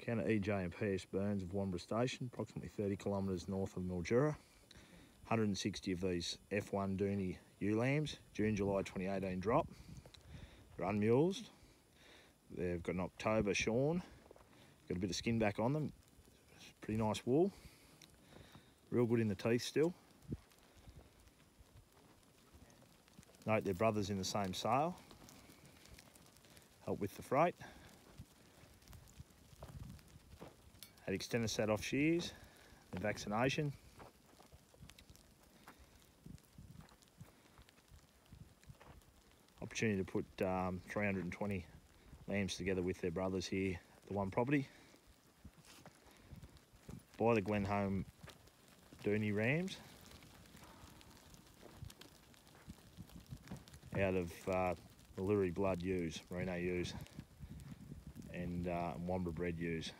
Counter EJ and PS Burns of Wamberra Station, approximately 30 kilometres north of Mildura. 160 of these F1 Dohne ewe lambs, June, July 2018 drop. They're unmulesed. They've got an October shorn, got a bit of skin back on them. Pretty nice wool. Real good in the teeth still. Note their brothers in the same sale. Help with the freight. Had extended set off shears, the vaccination. Opportunity to put um, 320 lambs together with their brothers here the one property. By the Glenholme Dohne Rams. Out of uh, Maluri blood ewes, Merino ewes, and uh, bred ewes.